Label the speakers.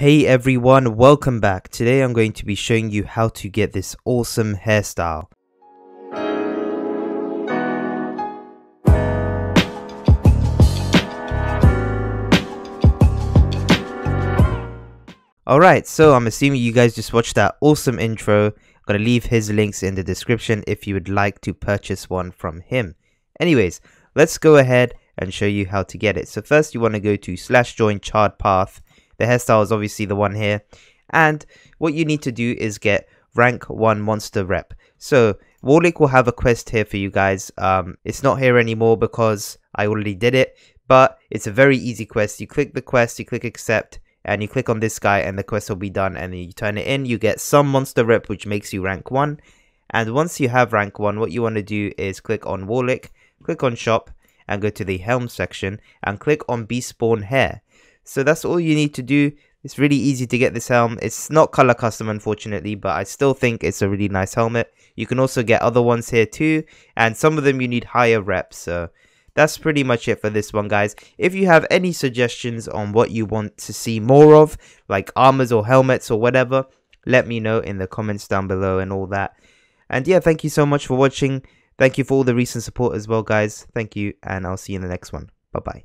Speaker 1: Hey everyone, welcome back. Today I'm going to be showing you how to get this awesome hairstyle. Alright, so I'm assuming you guys just watched that awesome intro. I'm to leave his links in the description if you would like to purchase one from him. Anyways, let's go ahead and show you how to get it. So first you want to go to slash join chart path the hairstyle is obviously the one here. And what you need to do is get rank 1 monster rep. So Warlic will have a quest here for you guys. Um, it's not here anymore because I already did it. But it's a very easy quest. You click the quest, you click accept, and you click on this guy and the quest will be done. And then you turn it in, you get some monster rep which makes you rank 1. And once you have rank 1, what you want to do is click on Warlic, click on shop, and go to the helm section and click on Bespawn hair. So that's all you need to do. It's really easy to get this helm. It's not color custom unfortunately, but I still think it's a really nice helmet. You can also get other ones here too, and some of them you need higher reps. So that's pretty much it for this one guys. If you have any suggestions on what you want to see more of, like armors or helmets or whatever, let me know in the comments down below and all that. And yeah, thank you so much for watching. Thank you for all the recent support as well guys. Thank you and I'll see you in the next one. Bye bye.